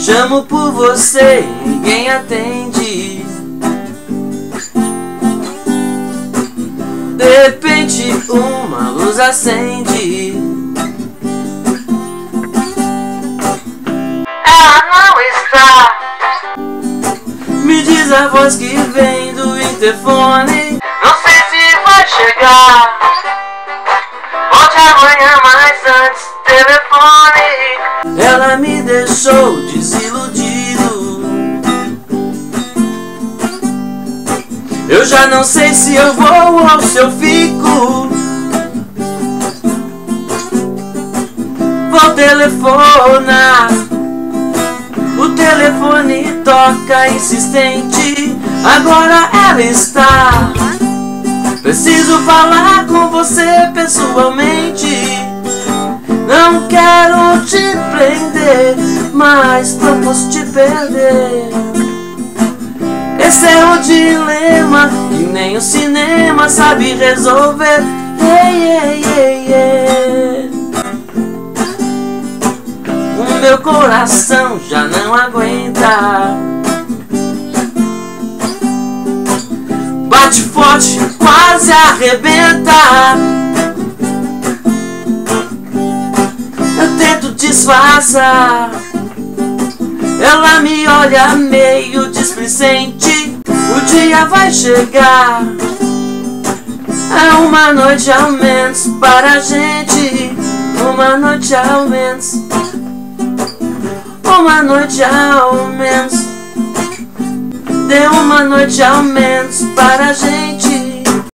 Chamo por você ninguém atende. De repente uma luz acende. Ela não está. Me diz a voz que vem do interfone. Não sei se vai chegar. Volte amanhã, mas deixou desiludido. Eu já não sei se eu vou ou se eu fico. Vou telefonar. O telefone toca insistente. Agora ela está. Preciso falar com você pessoalmente. Não quero te prender, mas não posso te perder. Esse é o dilema que nem o cinema sabe resolver. Yeah, yeah, yeah, yeah. O meu coração já não aguenta. Bate forte, quase arrebenta. Eu tento disfarçar. Ela me olha meio displicente. O dia vai chegar. É uma noite ao menos para a gente. Uma noite ao menos. Uma noite ao menos. Dê uma noite ao menos para a gente.